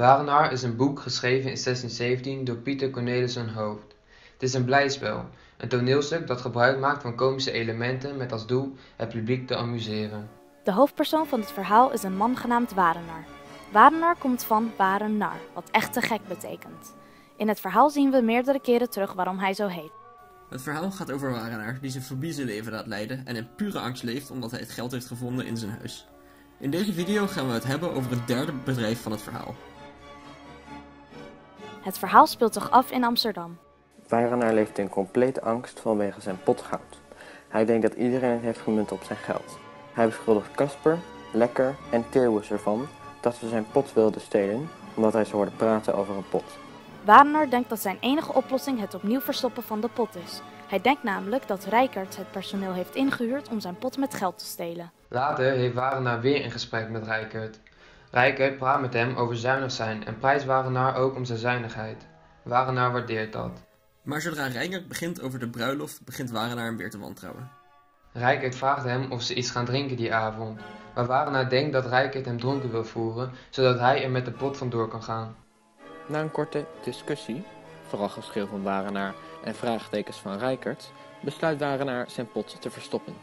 Warenaar is een boek geschreven in 1617 door Pieter Cornelissen Hooft. Het is een blijspel, een toneelstuk dat gebruik maakt van komische elementen met als doel het publiek te amuseren. De hoofdpersoon van het verhaal is een man genaamd Warenaar. Warenaar komt van Warenar, wat echt te gek betekent. In het verhaal zien we meerdere keren terug waarom hij zo heet. Het verhaal gaat over Warenaar die zijn verbieze leven laat leiden en in pure angst leeft omdat hij het geld heeft gevonden in zijn huis. In deze video gaan we het hebben over het derde bedrijf van het verhaal. Het verhaal speelt zich af in Amsterdam. Warenaar leeft in complete angst vanwege zijn pot goud. Hij denkt dat iedereen het heeft gemunt op zijn geld. Hij beschuldigt Casper, Lekker en Theeuwis ervan dat ze zijn pot wilden stelen omdat hij ze hoorde praten over een pot. Warenaar denkt dat zijn enige oplossing het opnieuw verstoppen van de pot is. Hij denkt namelijk dat Rijkert het personeel heeft ingehuurd om zijn pot met geld te stelen. Later heeft Warenaar weer een gesprek met Rijkert. Rijkert praat met hem over zuinig zijn en prijst Warenaar ook om zijn zuinigheid. Warenaar waardeert dat. Maar zodra Rijkert begint over de bruiloft, begint Warenaar hem weer te wantrouwen. Rijkert vraagt hem of ze iets gaan drinken die avond, maar Warenaar denkt dat Rijkert hem dronken wil voeren, zodat hij er met de pot vandoor kan gaan. Na een korte discussie, vooral geschreeuw van Warenaar en vraagtekens van Rijkert, besluit Warenaar zijn pot te verstoppen.